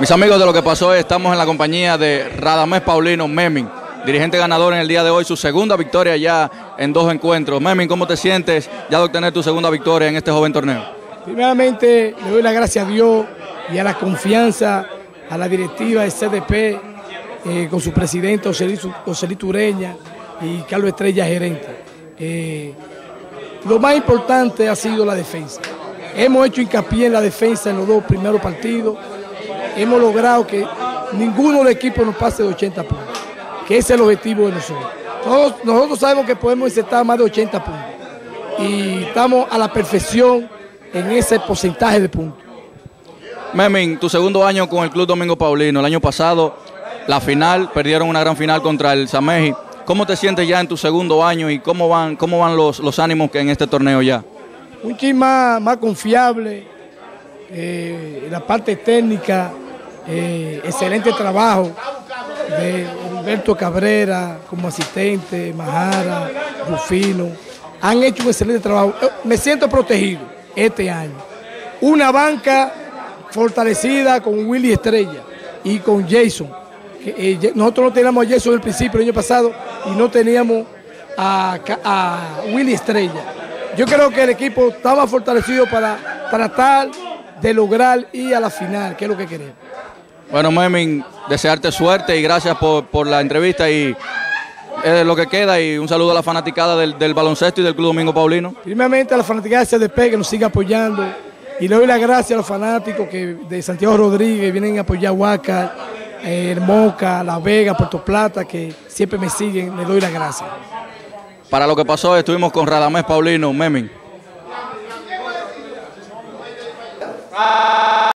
Mis amigos, de lo que pasó estamos en la compañía de Radamés Paulino Meming, dirigente ganador en el día de hoy, su segunda victoria ya en dos encuentros. Meming, ¿cómo te sientes ya de obtener tu segunda victoria en este joven torneo? Primeramente, le doy las gracias a Dios y a la confianza a la directiva del CDP, eh, con su presidente Joselito Ureña y Carlos Estrella, gerente. Eh, lo más importante ha sido la defensa. Hemos hecho hincapié en la defensa en los dos primeros partidos hemos logrado que ninguno de los equipos nos pase de 80 puntos, que ese es el objetivo de nosotros. nosotros sabemos que podemos insertar más de 80 puntos y estamos a la perfección en ese porcentaje de puntos. Meming, tu segundo año con el Club Domingo Paulino, el año pasado la final, perdieron una gran final contra el Sameji. ¿Cómo te sientes ya en tu segundo año y cómo van, cómo van los, los ánimos que en este torneo ya? Un team más, más confiable, eh, la parte técnica, eh, excelente trabajo de Alberto Cabrera como asistente, Majara, Rufino. Han hecho un excelente trabajo. Eh, me siento protegido este año. Una banca fortalecida con Willy Estrella y con Jason. Eh, nosotros no teníamos a Jason el principio el año pasado y no teníamos a, a Willy Estrella. Yo creo que el equipo estaba fortalecido para tratar de lograr ir a la final, que es lo que queremos. Bueno, Meming, desearte suerte y gracias por, la entrevista y es lo que queda y un saludo a la fanaticada del, baloncesto y del Club Domingo Paulino. Primeramente a la fanaticada de CDP que nos sigue apoyando y le doy las gracias a los fanáticos que de Santiago Rodríguez vienen a apoyar a Huaca, eh, Moca, La Vega, Puerto Plata, que siempre me siguen, le doy las gracias. Para lo que pasó estuvimos con Radamés Paulino, Meming. Ah.